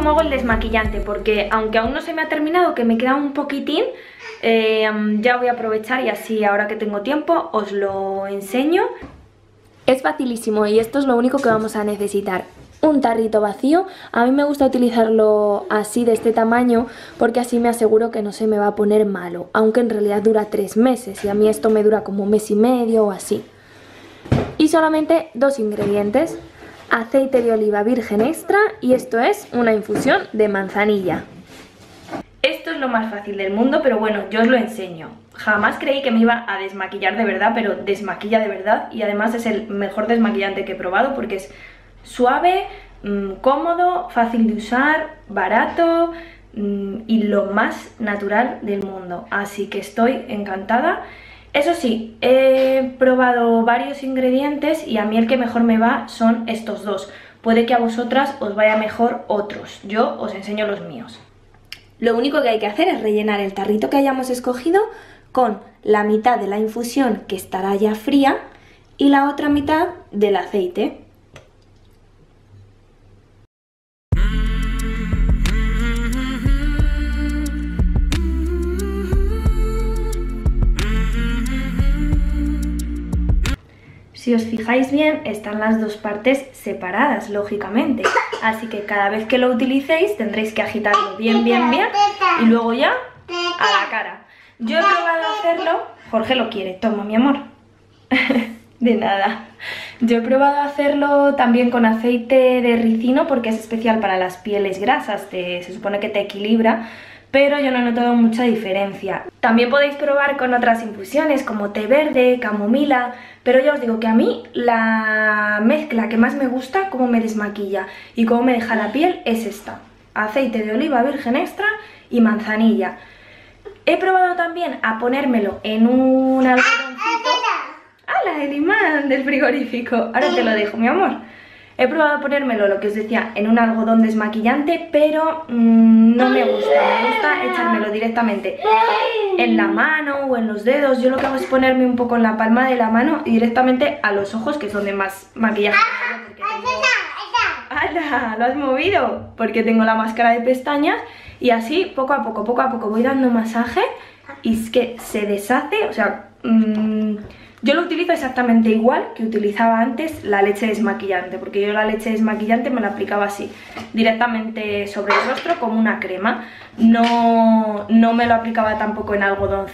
cómo hago el desmaquillante, porque aunque aún no se me ha terminado, que me queda un poquitín, eh, ya voy a aprovechar y así ahora que tengo tiempo os lo enseño. Es facilísimo y esto es lo único que vamos a necesitar un tarrito vacío. A mí me gusta utilizarlo así de este tamaño porque así me aseguro que no se me va a poner malo, aunque en realidad dura tres meses y a mí esto me dura como un mes y medio o así. Y solamente dos ingredientes, aceite de oliva virgen extra y esto es una infusión de manzanilla. Esto es lo más fácil del mundo, pero bueno, yo os lo enseño. Jamás creí que me iba a desmaquillar de verdad, pero desmaquilla de verdad y además es el mejor desmaquillante que he probado porque es Suave, mm, cómodo, fácil de usar, barato mm, y lo más natural del mundo. Así que estoy encantada. Eso sí, he probado varios ingredientes y a mí el que mejor me va son estos dos. Puede que a vosotras os vaya mejor otros. Yo os enseño los míos. Lo único que hay que hacer es rellenar el tarrito que hayamos escogido con la mitad de la infusión que estará ya fría y la otra mitad del aceite. Si os fijáis bien, están las dos partes separadas, lógicamente. Así que cada vez que lo utilicéis tendréis que agitarlo bien, bien, bien y luego ya a la cara. Yo he probado hacerlo... Jorge lo quiere, toma mi amor. de nada. Yo he probado hacerlo también con aceite de ricino porque es especial para las pieles grasas, se supone que te equilibra pero yo no he notado mucha diferencia. También podéis probar con otras infusiones como té verde, camomila, pero ya os digo que a mí la mezcla que más me gusta, cómo me desmaquilla y cómo me deja la piel, es esta. Aceite de oliva virgen extra y manzanilla. He probado también a ponérmelo en un algodoncito... ¡Hala, el imán del frigorífico! Ahora te lo dejo, mi amor. He probado a ponérmelo, lo que os decía, en un algodón desmaquillante, pero mm, no me gusta. Me gusta echármelo directamente en la mano o en los dedos. Yo lo que hago es ponerme un poco en la palma de la mano y directamente a los ojos, que es donde más maquillaje ¡Hala! ¿Lo has movido? Porque tengo la máscara de pestañas y así poco a poco, poco a poco voy dando masaje y es que se deshace, o sea... Mmm, yo lo utilizo exactamente igual que utilizaba antes la leche desmaquillante, porque yo la leche desmaquillante me la aplicaba así, directamente sobre el rostro como una crema. No, no me lo aplicaba tampoco en algodón.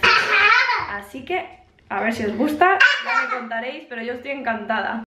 Así que, a ver si os gusta, ya me contaréis, pero yo estoy encantada.